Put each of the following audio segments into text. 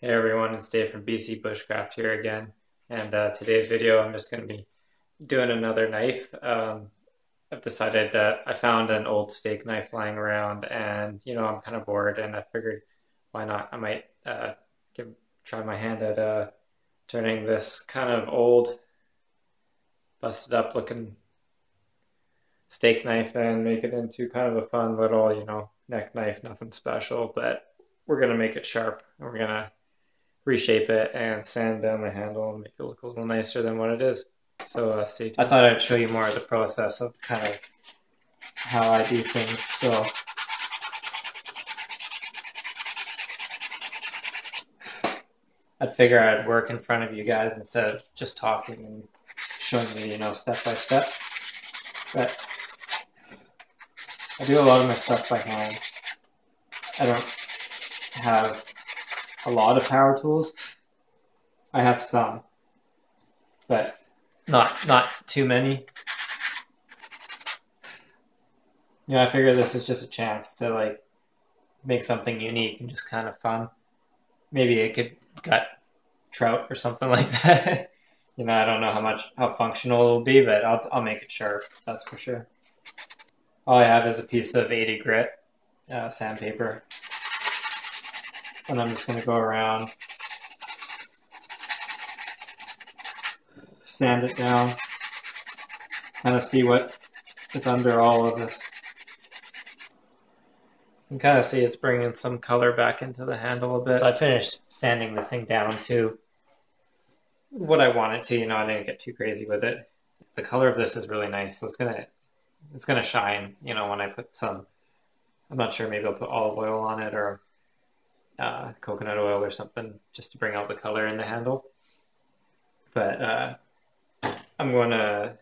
Hey everyone, it's Dave from BC Bushcraft here again. And uh, today's video, I'm just going to be doing another knife. Um, I've decided that I found an old steak knife lying around and, you know, I'm kind of bored and I figured why not? I might uh, give, try my hand at uh, turning this kind of old, busted up looking steak knife and make it into kind of a fun little, you know, neck knife, nothing special, but we're going to make it sharp. And we're going to reshape it and sand down the handle and make it look a little nicer than what it is. So uh, stay tuned. I thought I'd show you more of the process of kind of how I do things. So I'd figure I'd work in front of you guys instead of just talking and showing you, you know, step by step. But I do a lot of my stuff by hand. I don't have a lot of power tools. I have some, but not not too many. You know, I figure this is just a chance to like make something unique and just kind of fun. Maybe it could gut trout or something like that. you know, I don't know how much how functional it will be, but I'll I'll make it sharp. That's for sure. All I have is a piece of 80 grit uh, sandpaper and I'm just going to go around, sand it down, kind of see what is under all of this. You can kind of see it's bringing some color back into the handle a bit. So I finished sanding this thing down to what I wanted to, you know, I didn't get too crazy with it. The color of this is really nice, so it's gonna it's gonna shine, you know, when I put some I'm not sure, maybe I'll put olive oil on it or uh, coconut oil or something just to bring out the color in the handle. But uh, I'm going to,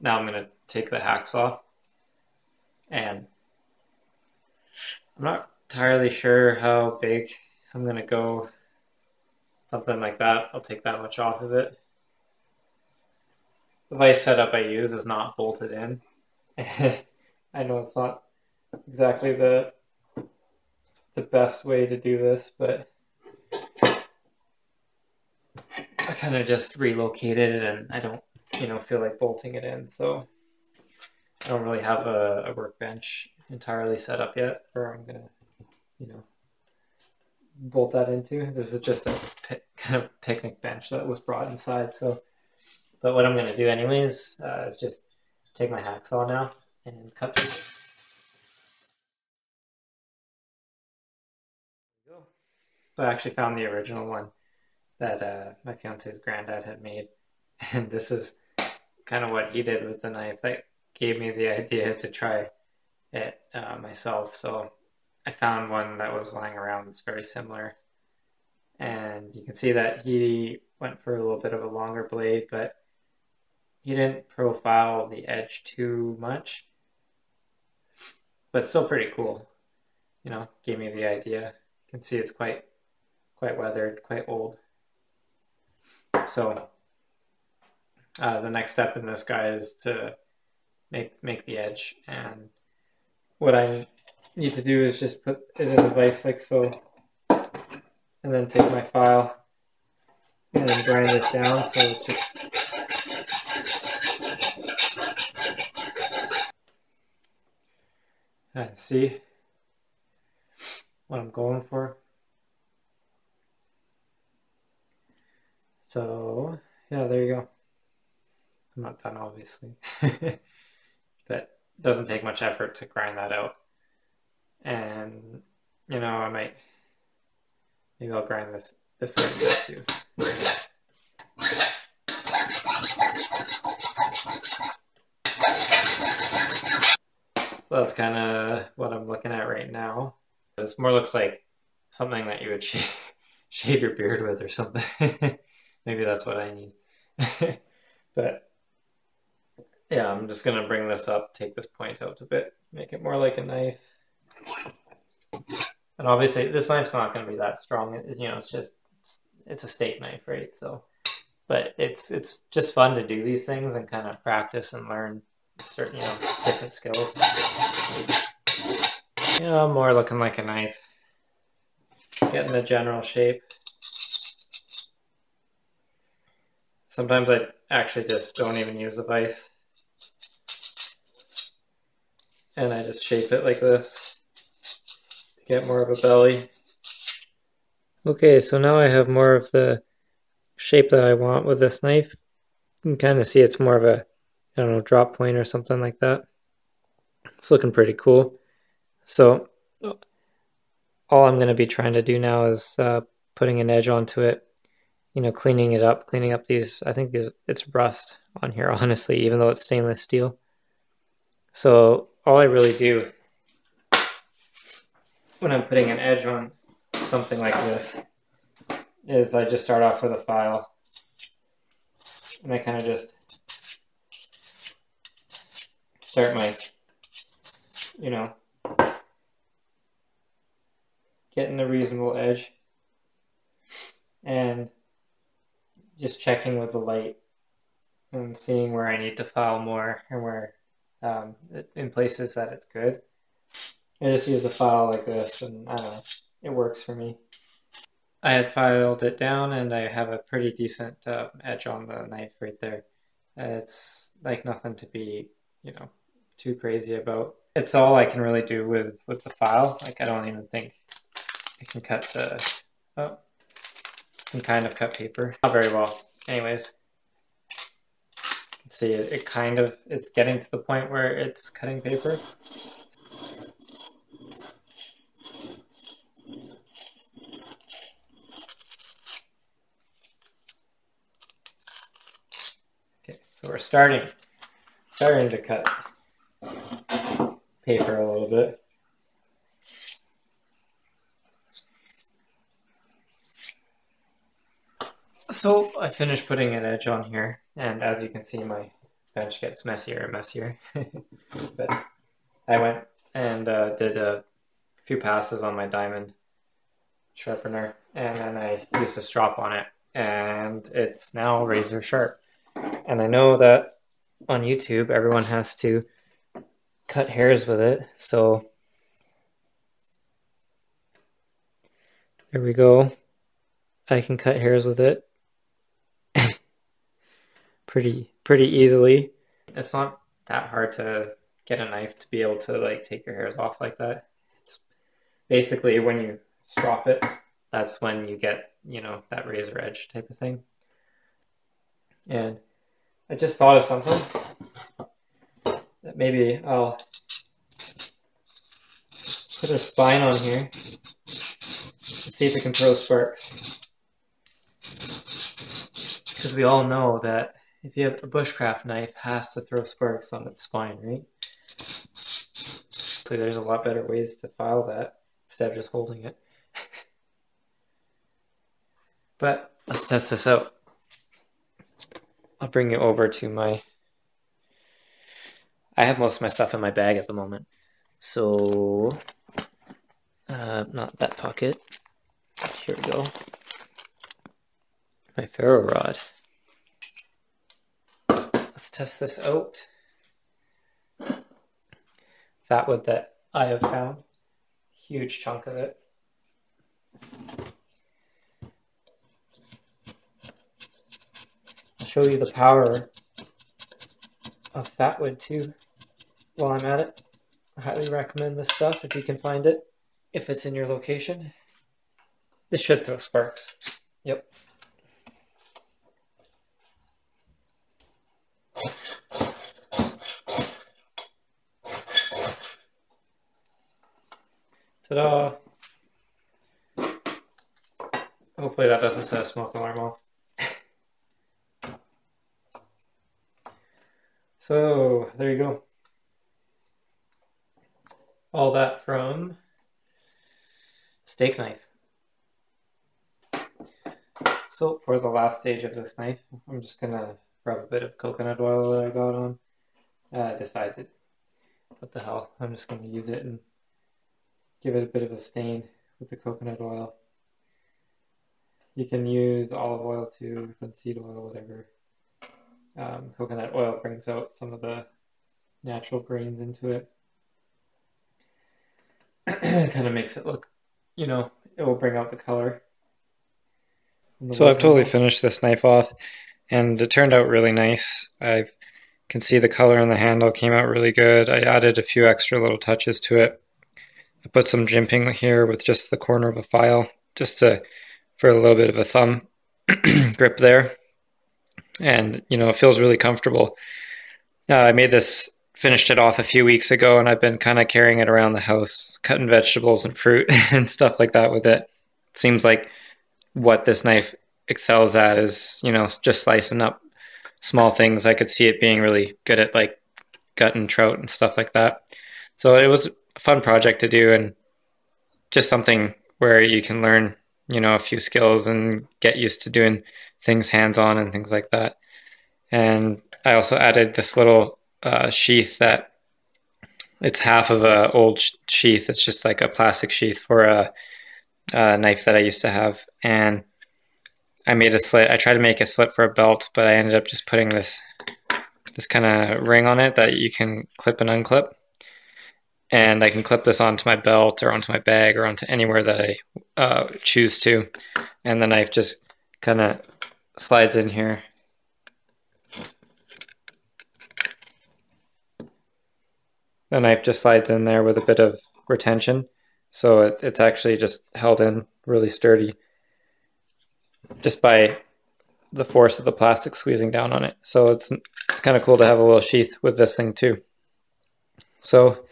now I'm going to take the hacksaw and I'm not entirely sure how big I'm going to go. Something like that. I'll take that much off of it. The vice setup I use is not bolted in. I know it's not exactly the the best way to do this, but I kind of just relocated it and I don't, you know, feel like bolting it in. So I don't really have a, a workbench entirely set up yet, or I'm going to, you know, bolt that into. This is just a kind of picnic bench that was brought inside. So, but what I'm going to do anyways uh, is just take my hacksaw now and cut through. So I actually found the original one that uh, my fiance's granddad had made. And this is kind of what he did with the knife that gave me the idea to try it uh, myself. So I found one that was lying around that's very similar. And you can see that he went for a little bit of a longer blade, but he didn't profile the edge too much. But still pretty cool. You know, gave me the idea. You can see it's quite quite weathered, quite old. So uh, the next step in this guy is to make make the edge, and what I need to do is just put it in the vise like so, and then take my file and then grind this down so it's just uh, see what I'm going for. So yeah, there you go. I'm not done obviously, but it doesn't take much effort to grind that out. And you know, I might maybe I'll grind this this out too. So that's kind of what I'm looking at right now. This more looks like something that you would shave your beard with or something. maybe that's what I need. but yeah, I'm just gonna bring this up, take this point out a bit, make it more like a knife. And obviously, this knife's not gonna be that strong. It, you know, it's just it's a steak knife, right? So, but it's it's just fun to do these things and kind of practice and learn certain you know different skills. You know, more looking like a knife. getting the general shape. Sometimes I actually just don't even use the vise. And I just shape it like this to get more of a belly. Okay, so now I have more of the shape that I want with this knife. You can kind of see it's more of a, I don't know, drop point or something like that. It's looking pretty cool. So all I'm going to be trying to do now is uh, putting an edge onto it you know, cleaning it up, cleaning up these, I think these, it's rust on here, honestly, even though it's stainless steel. So all I really do when I'm putting an edge on something like this is I just start off with a file and I kind of just start my, you know, getting a reasonable edge and just checking with the light and seeing where I need to file more and where um, in places that it's good. I just use a file like this and I don't know, it works for me. I had filed it down and I have a pretty decent uh, edge on the knife right there. It's like nothing to be, you know, too crazy about. It's all I can really do with, with the file. Like I don't even think I can cut the, oh, can kind of cut paper. Not very well. Anyways, see it, it kind of, it's getting to the point where it's cutting paper. Okay, so we're starting, starting to cut paper a little bit. So I finished putting an edge on here, and as you can see, my bench gets messier and messier. but I went and uh, did a few passes on my diamond sharpener, and then I used a strop on it, and it's now razor sharp. And I know that on YouTube, everyone has to cut hairs with it, so there we go. I can cut hairs with it pretty pretty easily. It's not that hard to get a knife to be able to like take your hairs off like that. It's basically when you strop it, that's when you get, you know, that razor edge type of thing. And I just thought of something that maybe I'll put a spine on here to see if it can throw sparks. Because we all know that if you have a bushcraft knife, has to throw sparks on its spine, right? So there's a lot better ways to file that instead of just holding it. but let's test this out. I'll bring you over to my... I have most of my stuff in my bag at the moment. So, uh, not that pocket. Here we go. My ferro rod test this out. Fatwood that I have found. Huge chunk of it. I'll show you the power of fatwood too while I'm at it. I highly recommend this stuff if you can find it, if it's in your location. This should throw sparks. Yep. Ta-da! Hopefully that doesn't set a smoke alarm off. so, there you go. All that from steak knife. So for the last stage of this knife, I'm just gonna rub a bit of coconut oil that I got on. Uh, I decided, what the hell, I'm just gonna use it and give it a bit of a stain with the coconut oil. You can use olive oil too, linseed oil, whatever. Um, coconut oil brings out some of the natural grains into it. kind of makes it look you know, it will bring out the color. So I've totally finished this knife off and it turned out really nice. I can see the color in the handle came out really good. I added a few extra little touches to it. I put some jimping here with just the corner of a file just to for a little bit of a thumb grip there. And, you know, it feels really comfortable. Uh, I made this, finished it off a few weeks ago, and I've been kind of carrying it around the house, cutting vegetables and fruit and stuff like that with it. it. Seems like what this knife excels at is, you know, just slicing up small things. I could see it being really good at like gut and trout and stuff like that. So it was a fun project to do and just something where you can learn, you know, a few skills and get used to doing things hands on and things like that. And I also added this little uh, sheath that it's half of a old sheath. It's just like a plastic sheath for a, a, knife that I used to have. And I made a slit. I tried to make a slit for a belt, but I ended up just putting this this kind of ring on it that you can clip and unclip. And I can clip this onto my belt or onto my bag or onto anywhere that I uh, choose to. And the knife just kind of slides in here. The knife just slides in there with a bit of retention. So it, it's actually just held in really sturdy just by the force of the plastic squeezing down on it. So it's it's kind of cool to have a little sheath with this thing too. So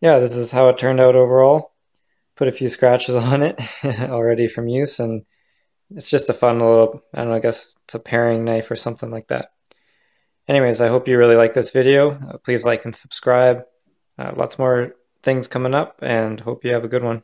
yeah, this is how it turned out overall. Put a few scratches on it already from use and it's just a fun little, I don't know, I guess it's a paring knife or something like that. Anyways, I hope you really like this video. Uh, please like and subscribe. Uh, lots more things coming up and hope you have a good one.